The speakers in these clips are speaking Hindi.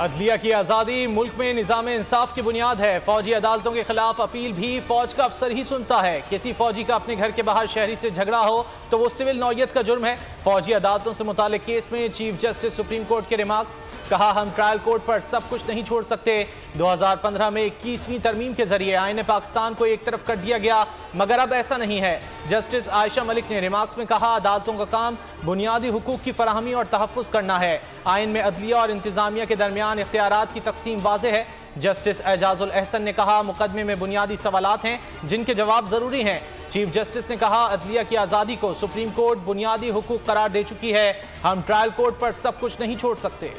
अदलिया की आज़ादी मुल्क में निज़ाम इंसाफ की बुनियाद है। फौजी अदालतों के खिलाफ अपील भी फौज का अफसर ही सुनता है। किसी फौजी का अपने घर के बाहर शहरी से झगड़ा हो तो वो सिविल नौयत का जुर्म है। फौजी अदालतों से मुतल केस में चीफ जस्टिस सुप्रीम कोर्ट के रिमार्क्स। कहा, हम ट्रायल कोर्ट पर सब कुछ नहीं छोड़ सकते। 2015 में इक्कीसवीं तरमीम के ज़रिए आयन पाकिस्तान को एक तरफ़ कर दिया गया, मगर अब ऐसा नहीं है। जस्टिस आयशा मलिक ने रिमार्क्स में कहा, अदालतों का काम बुनियादी हकूक की फराहमी और तहफ़ करना है। आयन में अदलिया और इंतजामिया के दरमियान इख्तियार की तकसीम वाजे है। जस्टिस एजाजुल एहसन ने कहा, मुकदमे में बुनियादी सवाल हैं, जिनके जवाब ज़रूरी हैं। चीफ जस्टिस ने कहा, अदलिया की आज़ादी को सुप्रीम कोर्ट बुनियादी हुकूक करार दे चुकी है। हम ट्रायल कोर्ट पर सब कुछ नहीं छोड़ सकते।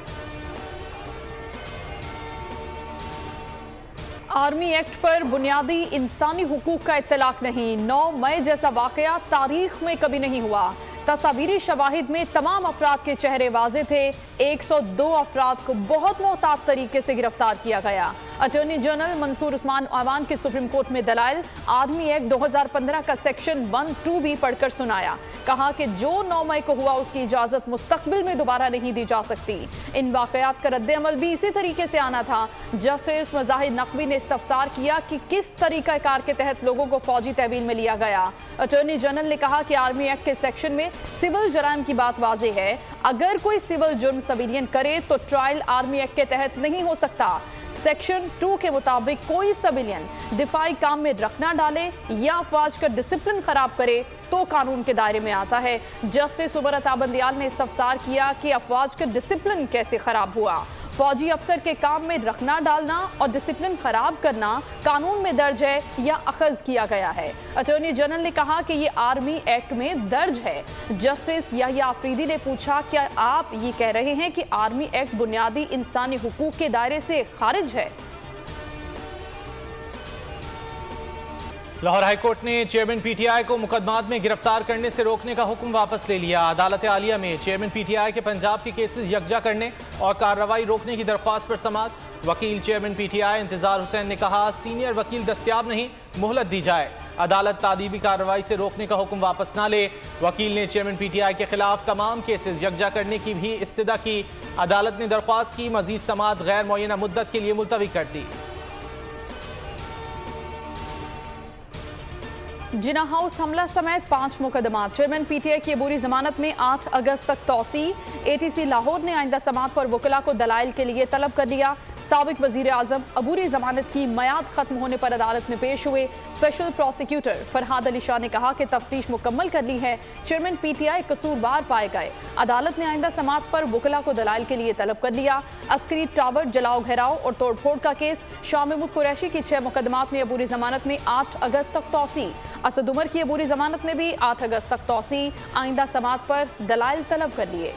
आर्मी एक्ट पर बुनियादी इंसानी हुकूक का इतलाक नहीं। 9 मई जैसा वाकया तारीख में कभी नहीं हुआ। तस्वीरी शवाहिद में तमाम अफराद के चेहरे वाजे थे। 102 अफराद को बहुत मोहतात तरीके से गिरफ़्तार किया गया। अटॉर्नी जनरल मंसूर उस्मान अवान के सुप्रीम कोर्ट में दलाइल आर्मी एक्ट 2015 का सेक्शन वन टू भी पढ़कर सुनाया। कहा कि जो 9 मई को हुआ, उसकी इजाज़त मुस्तकबिल में दोबारा नहीं दी जा सकती। इन वाकयात का रद्द अमल भी इसी तरीके से आना था। जस्टिस मजाहिद नकवी ने इस्तफसार किया कि किस तरीका कार के तहत लोगों को फौजी तहवील में लिया गया। अटॉर्नी जनरल ने कहा कि आर्मी एक्ट के सेक्शन में सिविल जराम की बात वाजे है। अगर कोई सिविल जुर्म सविलियन करे तो ट्रायल आर्मी एक्ट के तहत नहीं हो सकता। सेक्शन टू के मुताबिक कोई सविलियन दिफाई काम में रखना डाले या अफवाज का डिसिप्लिन खराब करे तो कानून के दायरे में आता है। जस्टिस उमर अताबंदियाल ने इस्तफसार किया कि अफवाज का डिसिप्लिन कैसे खराब हुआ। फौजी अफसर के काम में रखना डालना और डिसिप्लिन खराब करना कानून में दर्ज है या अखज किया गया है। अटोर्नी जनरल ने कहा कि ये आर्मी एक्ट में दर्ज है। जस्टिस याहिया आफरीदी ने पूछा, क्या आप ये कह रहे हैं कि आर्मी एक्ट बुनियादी इंसानी हकूक के दायरे से खारिज है? लाहौर हाईकोर्ट ने चेयरमैन पीटीआई को मुकदमात में गिरफ़्तार करने से रोकने का हुक्म वापस ले लिया। अदालत आलिया में चेयरमैन पीटीआई के पंजाब के केसेस यकजा करने और कार्रवाई रोकने की दरख्वास्त पर समात वकील चेयरमैन पीटीआई इंतज़ार हुसैन ने कहा, सीनियर वकील दस्तियाब नहीं, मोहलत दी जाए। अदालत तादीबी कार्रवाई से रोकने का हुक्म वापस ना ले। वकील ने चेयरमैन पीटीआई के खिलाफ तमाम केसेस यकजा करने की भी इस्तः की। अदालत ने दरख्वास्त की, मजीद समात गैर मुना मुद्दत के लिए मुलतवी कर दी। जिना हाउस हमला समेत पाँच मुकदमा। चेयरमैन पीटीआई की अबूरी जमानत में 8 अगस्त तक तोसी। एटीसी लाहौर ने आइंदा समात पर वकला को दलाइल के लिए तलब कर लिया सबक वज़ीर आज़म अबूरी जमानत की मैयाद खत्म होने पर अदालत में पेश हुए। स्पेशल प्रोसिक्यूटर फरहाद अली शाह ने कहा कि तफ्तीश मुकम्मल कर ली है। चेयरमैन पीटीआई कसूरवार पाए गए। अदालत ने आइंदा समात पर वकला को दलाइल के लिए तलब कर लिया अस्करी टावर, जलाओ घेराव और तोड़फोड़ का केस। शाह महमूद कुरैशी की छह मुकदमात में अबूरी जमानत में आठ अगस्त तक तोसी। असद उमर की अबूरी जमानत में भी आठ अगस्त तक तोसी, आइंदा समात पर दलाइल तलब कर लिए।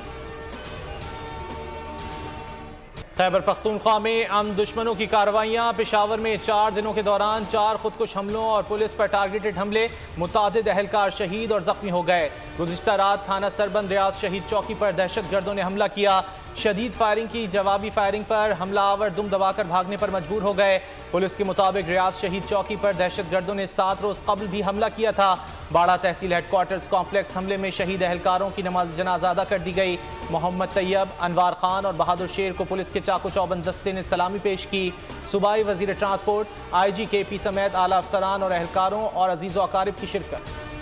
खैबर पख्तूनख्वा में अम दुश्मनों की कार्रवाइयाँ, पेशावर में चार दिनों के दौरान चार खुदकुश हमलों और पुलिस पर टारगेटेड हमले मुतद अहलकार शहीद और जख्मी हो गए। गुजशत रात थाना सरबंद रियाज शहीद चौकी पर दहशत गर्दों ने हमला किया। शदीद फायरिंग की, जवाबी फायरिंग पर हमलावर दुम दबाकर भागने पर मजबूर हो गए। पुलिस के मुताबिक रियाज शहीद चौकी पर दहशत गर्दों ने सात रोज कबल भी हमला किया था। बाड़ा तहसील हेडक्वार्टर्स कॉम्प्लेक्स हमले में शहीद अहलकारों की नमाज़ जनाजा अदा कर दी गई। मोहम्मद तैयब, अनवार खान और बहादुर शेर को पुलिस के चाकू चौबंद दस्ते ने सलामी पेश की। सूबाई वज़ीर ट्रांसपोर्ट आई जी के पी समेत आला अफसरान और अहलकारों और अज़ीज़ अकारिब की शिरकत।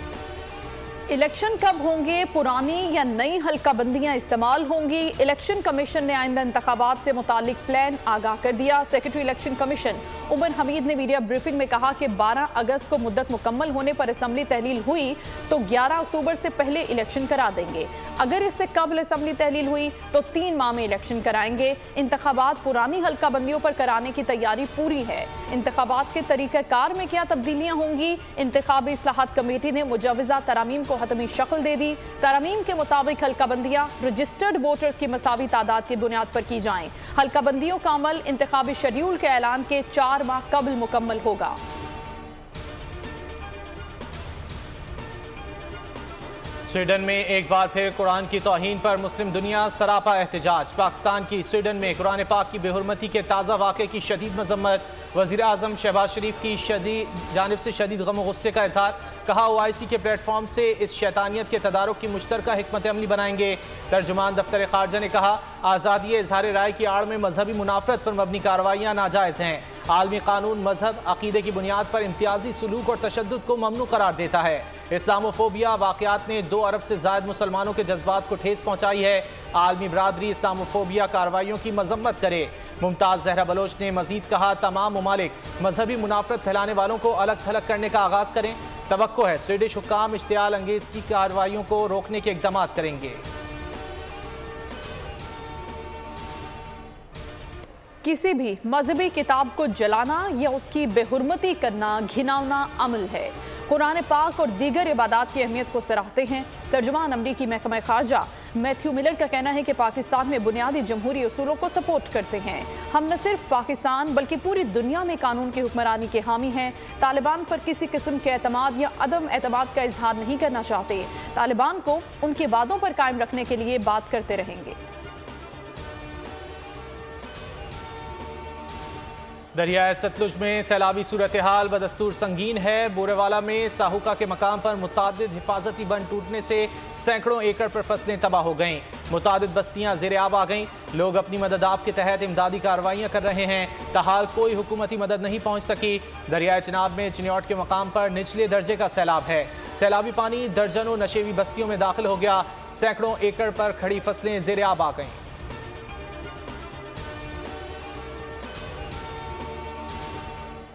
इलेक्शन कब होंगे? पुरानी या नई हल्का बंदियाँ इस्तेमाल होंगी? इलेक्शन कमीशन ने आइंदा इंतबात से मुतालिक प्लान आगाह कर दिया। Secretary election commission Umar Hamid ने मीडिया ब्रीफिंग में कहा कि 12 अगस्त को मुद्दत मुकम्मल होने पर असम्बली तहलील हुई तो 11 अक्टूबर से पहले इलेक्शन करा देंगे। अगर इससे कबल असम्बली तहलील हुई तो तीन माह में इलेक्शन कराएँगे। इंतबात पुरानी हल्का बंदियों पर कराने की तैयारी पूरी है। इंतबात के तरीक़ाकार में क्या तब्दीलियाँ होंगी? इंतबी असलाहत कमेटी ने मुजवजा तरामीम को हतमी शक्ल दे दी। तरमीम के मुताबिक हल्काबंदियाँ रजिस्टर्ड वोटर्स की मसावी तादाद की बुनियाद पर की जाएँ। हल्काबंदियों का अमल इंतबी शेड्यूल के ऐलान के चार माह कबल मुकम्मल होगा। स्वीडन में एक बार फिर कुरान की तोहन पर मुस्लिम दुनिया सरापा एहतजाज। पाकिस्तान की स्वीडन में कुरान पाक की बेहरमती के ताज़ा वाक़े की शदीद मजम्मत। वज़ीर अजम शहबाज शरीफ की शदीद जानब से शदीद गम गुस्से का इजहार। कहा ओ आई सी के प्लेटफॉर्म से इस शैतानियत के तदारक की मुश्तर हमत अमली बनाएँगे। तर्जुमान दफ्तर खारजा ने कहा आज़ादी इजहार राय की आड़ में मजहबी मुनाफरत पर मबनी कार्रवाइयाँ नाजायज़ हैं। आलमी कानून मज़हब अकीदे की बुनियाद पर इम्तियाजी सलूक और तशद को ममनू करार देता है। इस्लामोफोबिया वाकयात ने दो अरब से जायद मुसलमानों के जज्बात को ठेस पहुँचाई है। आलमी बरदरी इस्लामोफोबिया कार्रवाइयों की मजम्मत करे। मुमताज़ जहरा बलोच ने मजीद कहा, तमाम ममालिक मजहबी मुनाफरत फैलाने वालों को अलग थलग करने का आगाज़ करें। तो है, स्वीडिश हुकाम इश्तियाल अंगेज की कार्रवाइयों को रोकने के इकदाम करेंगे। किसी भी मजहबी किताब को जलाना या उसकी बेहरमती करना, घिनौना अमल है। कुरान पाक और दीगर इबादत की अहमियत को सराहते हैं। तर्जुमान अमरीकी महकमा खारजा मैथ्यू मिलर का कहना है कि पाकिस्तान में बुनियादी जमहूरी असूलों को सपोर्ट करते हैं। हम न सिर्फ़ पाकिस्तान, बल्कि पूरी दुनिया में कानून की हुक्मरानी के हामी हैं। तालिबान पर किसी किस्म के अतमाद या अदम एतमाद का इजहार नहीं करना चाहते। तालिबान को उनके वादों पर कायम रखने के लिए बात करते रहेंगे। दरियाए सतलुज में सैलाबी सूरत हाल बदस्तूर संगीन है। बोरेवाला में साहूका के मकाम पर मुतद हिफाजती बंद टूटने से सैकड़ों एकड़ पर फ़सलें तबाह हो गईं। मुतद बस्तियाँ जेर आब आ गईं। लोग अपनी मदद आप के तहत इमदादी कार्रवाइयाँ कर रहे हैं। तहाल कोई हुकूमती मदद नहीं पहुँच सकी। दरियाए चिनाब में चिन्यौट के मकाम पर निचले दर्जे का सैलाब है। सैलाबी पानी दर्जनों नशेवी बस्तियों में दाखिल हो गया। सैकड़ों एकड़ पर खड़ी फ़सलें जेर आब आ गईं।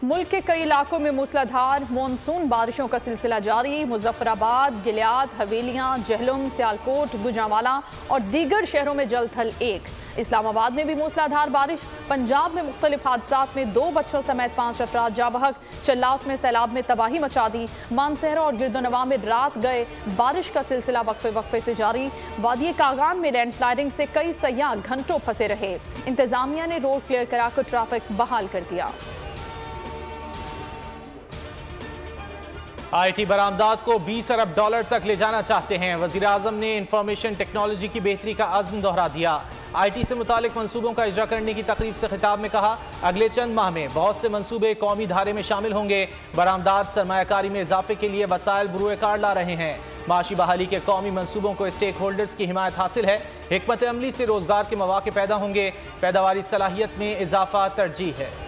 मुल्क के कई इलाकों में मूसलाधार मानसून। बारिशों का सिलसिला जारी, मुजफ्फराबाद गिलियात हवेलियाँ, जहलुम, सियालकोट गुजावाला और दीगर शहरों में जल थल एक। इस्लामाबाद में भी मूसलाधार बारिश, पंजाब में मुख्तलिफ़ हादसा में दो बच्चों समेत पाँच अफराद जाबहक। चल्लास में सैलाब में तबाही मचा दी। मानसहरा और गिरदोनवा में रात गए, बारिश का सिलसिला वक्फे वक्फे से जारी। वादी कागान में लैंडस्लाइडिंग से कई सयाह घंटों फंसे रहे। इंतजामिया ने रोड क्लियर कराकर ट्रैफ़िक बहाल कर दिया। आईटी बरामदात को 20 अरब डॉलर तक ले जाना चाहते हैं। वज़ीर आज़म ने इंफॉर्मेशन टेक्नोलॉजी की बेहतरी का आज़म दोहरा दिया। आईटी से मुतालिक मनसूबों का इजरा करने की तकरीब से खिताब में कहा, अगले चंद माह में बहुत से मनसूबे कौमी धारे में शामिल होंगे। बरामदात सरमाकारी में इजाफे के लिए वसायल बुरुए कार ला रहे हैं। माशी बहाली के कौमी मनसूबों को स्टेक होल्डर्स की हिमायत हासिल है। हमत अमली से रोज़गार के मौाक़े पैदा होंगे। पैदावारी सलाहियत में इजाफा तरजीह है।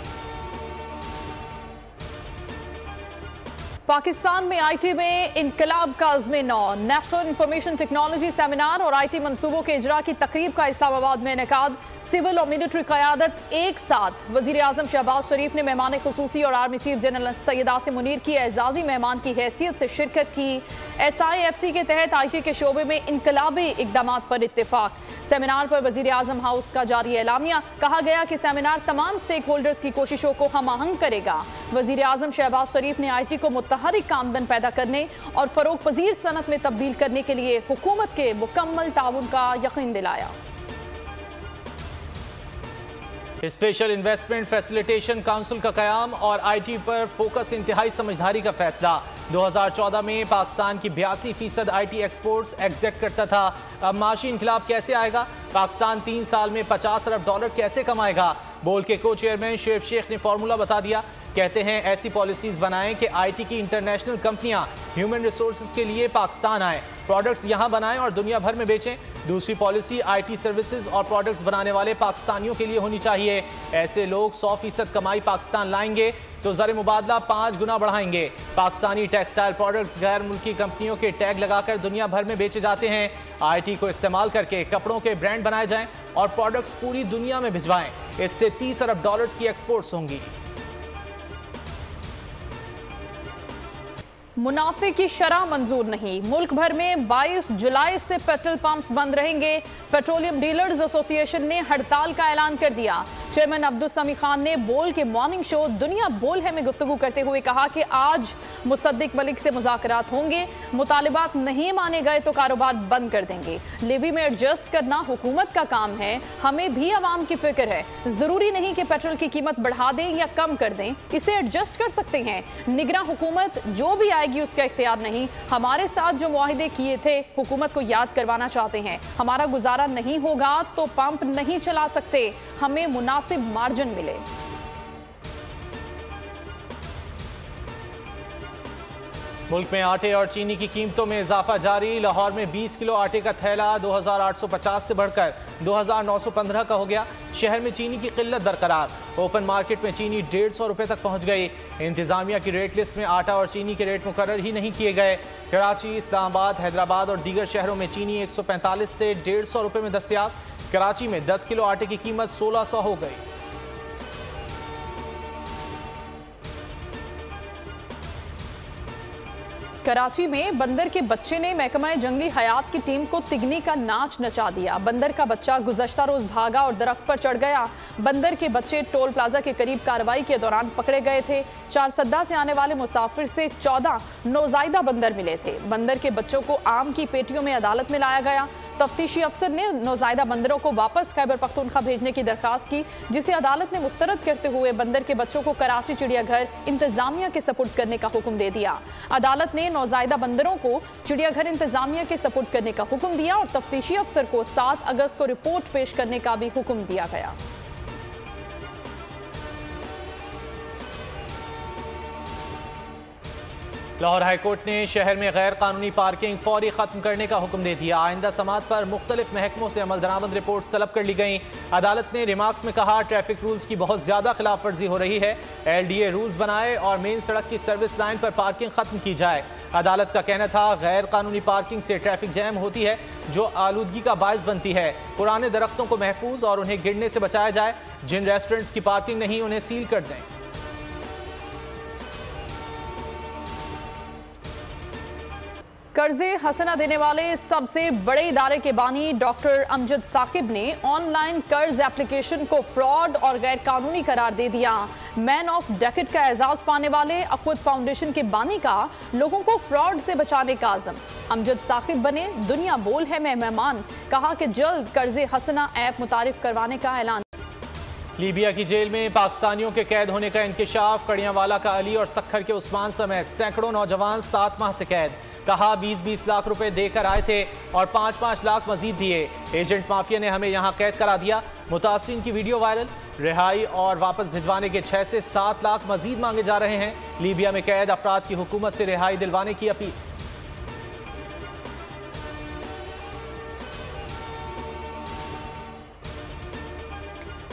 पाकिस्तान में आईटी में इनकलाब का अजम नौ नेशनल इंफॉर्मेशन टेक्नोलॉजी सेमिनार और आईटी मंसूबों के इजरा की तकरीब का इस्लामाबाद में इनका। सिविल और मिलिट्री क्यादत एक साथ। वज़ीर अजम शहबाज शरीफ ने मेहमान खसूसी और army chief general Syed Asim Munir की एजाजी मेहमान की हैसियत से शिरकत की। एस आई एफ़ सी के तहत आई टी के शोबे में इनकलाबी इकदाम पर इतफाक सेमिनार पर वज़ीर अजम हाउस का जारी एलामिया कहा गया कि सेमिनार तमाम स्टेक होल्डर्स की कोशिशों को हम आहंग करेगा। वज़ीर अजम शहबाज शरीफ ने आई टी को मुतहरिक आमदन पैदा करने और फरोग पजीर सनत में तब्दील करने के लिए हुकूमत के मुकम्मल ताउन का यकीन दिलाया। स्पेशल इन्वेस्टमेंट फैसिलिटेशन काउंसिल का क्याम और आईटी पर फोकस इंतहाई समझदारी का फैसला। 2014 में पाकिस्तान की बयासी फ़ीसद आई टी एक्सपोर्ट्स एग्जेक्ट करता था। अब माशी इनकलाब कैसे आएगा? पाकिस्तान तीन साल में 50 अरब डॉलर कैसे कमाएगा? बोल के को चेयरमैन शेब शेख ने फार्मूला बता दिया। कहते हैं, ऐसी पॉलिसीज़ बनाएँ कि आईटी की इंटरनेशनल कंपनियाँ ह्यूमन रिसोर्सेज के लिए पाकिस्तान आए। प्रोडक्ट्स यहाँ बनाएँ और दुनिया भर में बेचें। दूसरी पॉलिसी आईटी सर्विसेज़ और प्रोडक्ट्स बनाने वाले पाकिस्तानियों के लिए होनी चाहिए। ऐसे लोग सौ फ़ीसद कमाई पाकिस्तान लाएँगे तो जर मुबादला पाँच गुना बढ़ाएँगे। पाकिस्तानी टेक्सटाइल प्रोडक्ट्स गैर मुल्की कंपनियों के टैग लगाकर दुनिया भर में बेचे जाते हैं। आईटी को इस्तेमाल करके कपड़ों के ब्रांड बनाए जाएँ और प्रोडक्ट्स पूरी दुनिया में भिजवाएँ। इससे तीस अरब डॉलर्स की एक्सपोर्ट्स होंगी। मुनाफे की शरह मंजूर नहीं। मुल्क भर में 22 जुलाई से पेट्रोल पंप्स बंद रहेंगे। पेट्रोलियम डीलर्स एसोसिएशन ने हड़ताल का ऐलान कर दिया। चेयरमैन अब्दुल समी खान ने बोल के मॉर्निंग शो दुनिया बोल है में गुफ्तु करते हुए कहा कि आज मुसद्दिक मलिक से मुजाकर होंगे, मुतालबात नहीं माने गए तो कारोबार बंद कर देंगे। लेवी में एडजस्ट करना हुकूमत का काम है, हमें भी आवाम की फ़िक्र है। ज़रूरी नहीं कि पेट्रोल की कीमत बढ़ा दें या कम कर दें, इसे एडजस्ट कर सकते हैं। निगरान हुकूमत जो भी आएगी उसका इख्तियार नहीं। हमारे साथ जो माहदे किए थे, हुकूमत को याद करवाना चाहते हैं। हमारा गुजारा नहीं होगा तो पंप नहीं चला सकते। हमें मुनासिब मार्जिन मिले। मुल्क में आटे और चीनी की कीमतों में इजाफा जारी। लाहौर में 20 किलो आटे का थैला 2850 से बढ़कर 2915 का हो गया। शहर में चीनी की किल्लत बरकरार। ओपन मार्केट में चीनी डेढ़ सौ रुपये तक पहुँच गई। इंतजामिया की रेट लिस्ट में आटा और चीनी के रेट मुकर ही नहीं किए गए। कराची, इस्लामाबाद, हैदराबाद और दीगर शहरों में चीनी एक से डेढ़ सौ में दस्तियाब। कराची में दस किलो आटे की कीमत सोलह सौ हो गई। कराची में बंदर के बच्चे ने महकमा जंगली हयात की टीम को तिगनी का नाच नचा दिया। बंदर का बच्चा गुजश्ता रोज भागा और दरख्त पर चढ़ गया। बंदर के बच्चे टोल प्लाजा के करीब कार्रवाई के दौरान पकड़े गए थे। चार सद्दा से आने वाले मुसाफिर से चौदह नौजायदा बंदर मिले थे। बंदर के बच्चों को आम की पेटियों में अदालत में लाया गया। तफ्तीशी अफसर ने नौजायदा बंदरों को वापस खैबर पख्तूनखा भेजने की दरखास्त की, जिसे अदालत ने मुस्तरद करते हुए बंदर के बच्चों को कराची चिड़ियाघर, इंतजामिया के सपोर्ट करने का हुक्म दे दिया। अदालत ने नौजायदा बंदरों को चिड़ियाघर, इंतजामिया के सपोर्ट करने का हुक्म दिया और तफ्तीशी अफसर को सात अगस्त को रिपोर्ट पेश करने का भी हुक्म दिया गया। लाहौर हाईकोर्ट ने शहर में गैर कानूनी पार्किंग फौरी खत्म करने का हुक्म दे दिया। आइंदा समात पर मुख्तलिफ़ महकमों से अमल दरामद रिपोर्ट तलब कर ली गई। अदालत ने रिमार्क्स में कहा, ट्रैफ़िक रूल्स की बहुत ज़्यादा खिलाफ वर्जी हो रही है। एल डी ए रूल्स बनाए और मेन सड़क की सर्विस लाइन पर पार्किंग खत्म की जाए। अदालत का कहना था गैर कानूनी पार्किंग से ट्रैफ़िक जैम होती है, जो आलूदगी का बायस बनती है। पुराने दरख्तों को महफूज और उन्हें गिरने से बचाया जाए। जिन रेस्टोरेंट्स की पार्किंग नहीं, उन्हें सील कर दें। कर्जे हसना देने वाले सबसे बड़े इदारे के बानी डॉक्टर अमजद साकिब ने ऑनलाइन कर्ज एप्लीकेशन को फ्रॉड और गैर कानूनी करार दे दिया। मैन ऑफ़ डेकेट का एजाज पाने वाले अकुत फाउंडेशन के बानी का लोगों को फ्रॉड से बचाने का आज़म। अमजद साकिब बने, दुनिया बोल है मैं मेहमान, कहा कि जल्द कर्जे हसना ऐप मुतारिफ करवाने का ऐलान। लीबिया की जेल में पाकिस्तानियों के कैद होने का इंकशाफ, कड़ियावाला का अली और सखर के उस्मान समेत सैकड़ों नौजवान सात माह से कैद। कहा 20-20 लाख रुपए देकर आए थे और पाँच पाँच लाख मजीद दिए। एजेंट माफिया ने हमें यहाँ कैद करा दिया। मुतासरीन की वीडियो वायरल। रिहाई और वापस भिजवाने के छः से सात लाख मजीद मांगे जा रहे हैं। लीबिया में कैद अफराद की हुकूमत से रिहाई दिलवाने की अपील।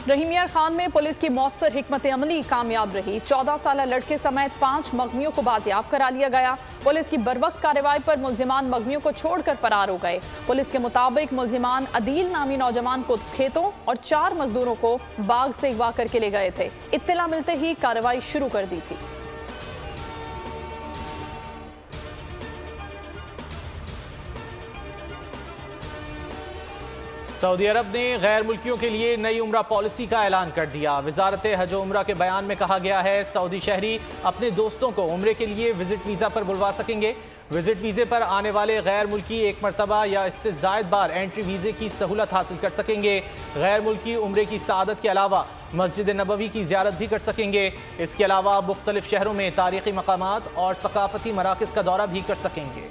रहीमियर खान में पुलिस की मौसर हमत अमली, कामयाब रही। चौदह साल लड़के समेत पाँच मगमियों को बाजियाब करा लिया गया। पुलिस की बरवक्त कार्रवाई पर मुलजिमान मगमियों को छोड़कर फरार हो गए। पुलिस के मुताबिक मुलजिमान अदील नामी नौजवान को खेतों और चार मजदूरों को बाघ से अगवा करके ले गए थे। इत्तला मिलते ही कार्रवाई शुरू कर दी थी। सऊदी अरब ने गैर मुल्कियों के लिए नई उम्र पॉलिसी का ऐलान कर दिया। वजारत हज उम्र के बयान में कहा गया है, सऊदी शहरी अपने दोस्तों को उम्र के लिए विज़िट वीज़ा पर बुलवा सकेंगे। विज़िट वीज़े पर आने वाले गैर मुल्की एक मरतबा या इससे जायद बार एंट्री वीज़े की सहूलत हासिल कर सकेंगे। गैर मुल्की उम्र की सदत के अलावा मस्जिद नबवी की ज्यारत भी कर सकेंगे। इसके अलावा मुख्तलिफ़ शहरों में तारीखी मकाम और सकाफती मराकज़ का दौरा भी कर सकेंगे।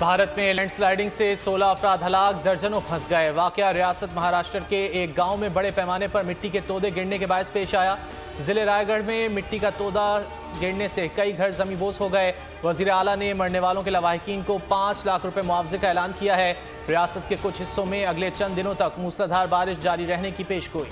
भारत में लैंडस्लाइडिंग से 16 अफराद हलाक, दर्जनों फंस गए। वाक़ रियासत महाराष्ट्र के एक गाँव में बड़े पैमाने पर मिट्टी के तोदे गिरने के बायस पेश आया। ज़िले रायगढ़ में मिट्टी का तोदा गिरने से कई घर जमीबोस हो गए। वज़ीर अला ने मरने वालों के लवाहकिन को पाँच लाख रुपए मुआवजे का ऐलान किया है। रियासत के कुछ हिस्सों में अगले चंद दिनों तक मूसलाधार बारिश जारी रहने की पेश गोई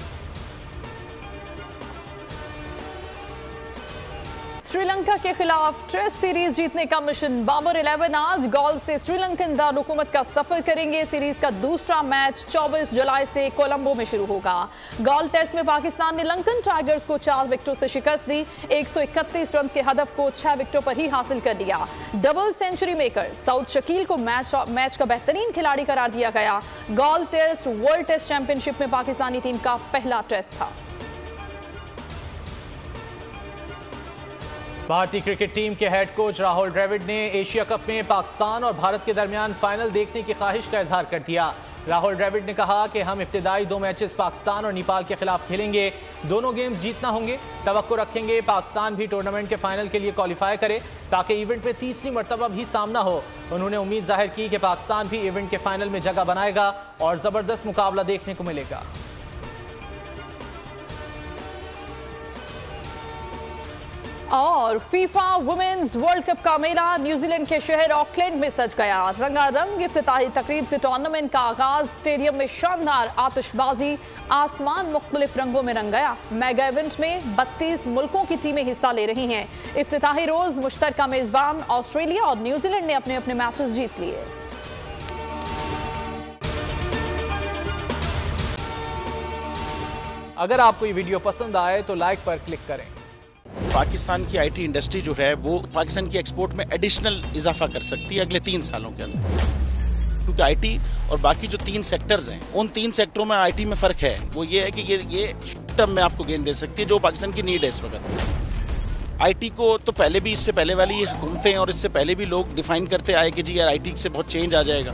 श्रीलंका के खिलाफ टेस्ट सीरीज़ जीतने का मिशन बाबर 11 आज गोल से श्रीलंकन दारकूमत का सफ़र करेंगे। सीरीज़ का दूसरा मैच 24 जुलाई से कोलंबो में शुरू होगा। गोल टेस्ट में पाकिस्तान ने लंकन टाइगर्स को चार विकेटों से शिकस्त दी। 131 रन के हदफ को छह विकेटों पर ही हासिल कर लिया। Double century maker Saud Shakeel को मैच मैच का बेहतरीन खिलाड़ी करार दिया गया। Galle test, world test championship में पाकिस्तानी टीम का पहला टेस्ट था। भारतीय क्रिकेट टीम के हेड कोच राहुल द्रविड ने एशिया कप में पाकिस्तान और भारत के दरमियान फाइनल देखने की ख्वाहिश का इजहार कर दिया। राहुल द्रविड ने कहा कि हम इब्तदाई दो मैचेस पाकिस्तान और नेपाल के खिलाफ खेलेंगे। दोनों गेम्स जीतना होंगे। तो रखेंगे। पाकिस्तान भी टूर्नामेंट के फाइनल के लिए क्वालिफाई करे ताकि इवेंट में तीसरी मरतबा भी सामना हो। उन्होंने उम्मीद ज़ाहिर की कि पाकिस्तान भी इवेंट के फाइनल में जगह बनाएगा और ज़बरदस्त मुकाबला देखने को मिलेगा। और फीफा वुमेन्स वर्ल्ड कप का मेला न्यूजीलैंड के शहर ऑकलैंड में सज गया। रंगारंग इफ्ताही तकरीब से टूर्नामेंट का आगाज़ स्टेडियम में शानदार आतिशबाजी, आसमान मुख्तलिफ़ रंगों में रंग गया। मेगा इवेंट में 32 मुल्कों की टीमें हिस्सा ले रही हैं। इफ्ताही रोज मुश्तर मेजबान ऑस्ट्रेलिया और न्यूजीलैंड ने अपने अपने मैचेस जीत लिए। अगर आपको ये वीडियो पसंद आए तो लाइक पर क्लिक करें। पाकिस्तान की आईटी इंडस्ट्री जो है, वो पाकिस्तान की एक्सपोर्ट में एडिशनल इजाफा कर सकती है अगले तीन सालों के अंदर। क्योंकि आईटी और बाकी जो तीन सेक्टर्स हैं, उन तीन सेक्टरों में आईटी में फ़र्क है। वो ये है कि ये ये टर्म में आपको गेंद दे सकती है, जो पाकिस्तान की नीड है इस वक्त। आईटी को तो पहले भी, इससे पहले वाली हुकूमतें और इससे पहले भी लोग डिफाइन करते आए कि जी यार आईटी से बहुत चेंज आ जाएगा।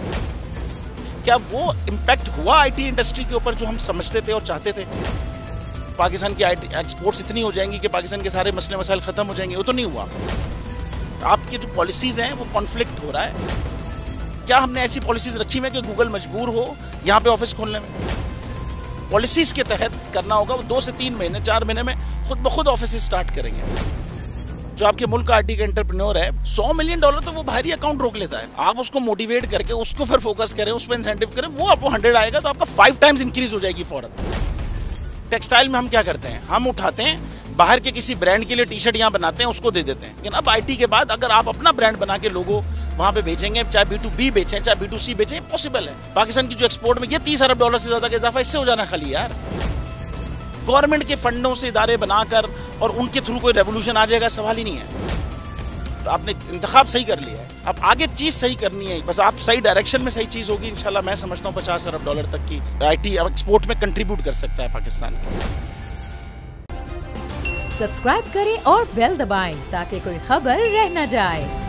क्या वो इम्पैक्ट हुआ आईटी इंडस्ट्री के ऊपर जो हम समझते थे और चाहते थे? पाकिस्तान की एक्सपोर्ट्स इतनी हो जाएँगी कि पाकिस्तान के सारे मसले मसाइल ख़त्म हो जाएँगे। वो तो नहीं हुआ। आपकी जो पॉलिसीज़ हैं, वो कॉन्फ्लिक्ट हो रहा है। क्या हमने ऐसी पॉलिसीज़ रखी हुई कि गूगल मजबूर हो यहाँ पे ऑफ़िस खोलने में? पॉलिसीज़ के तहत करना होगा, वो दो से तीन महीने, चार महीने में खुद ब खुद ऑफ़िस स्टार्ट करेंगे। जो आपके मुल्क का आर्टिक एंटरप्रेन्योर है, सौ मिलियन डॉलर तो वो बाहरी अकाउंट रोक लेता है। आप उसको मोटिवेट करके, उसको फिर फोकस करें, उस पर इंसेंटिव करें, वो आपको हंड्रेड आएगा तो आपका फाइव टाइम्स इंक्रीज हो जाएगी फॉरन। टेक्सटाइल में हम क्या करते हैं? हम उठाते हैं, बाहर के किसी ब्रांड के लिए टी शर्ट यहाँ बनाते हैं, उसको दे देते हैं। लेकिन अब आईटी के बाद अगर आप अपना ब्रांड बना के लोगों वहाँ पे बेचेंगे चाहे बी टू बी बेचें, चाहे बी टू सी बेचें पॉसिबल है। पाकिस्तान की जो एक्सपोर्ट में ये तीस अरब डॉलर से ज़्यादा का इजाफा इससे हो जाना खाली यार। गवर्नमेंट के फंडों से इदारे बनाकर और उनके थ्रू कोई रेवोल्यूशन आ जाएगा, सवाल ही नहीं है। आपने इंतखा सही कर लिया है। अब आगे चीज़ सही करनी है। बस आप सही डायरेक्शन में सही चीज़ होगी, इंशाल्लाह मैं समझता हूँ पचास अरब डॉलर तक की आईटी एक्सपोर्ट में कंट्रीब्यूट कर सकता है पाकिस्तान सब्सक्राइब करें और बेल दबाएँ ताकि कोई खबर रह न जाए।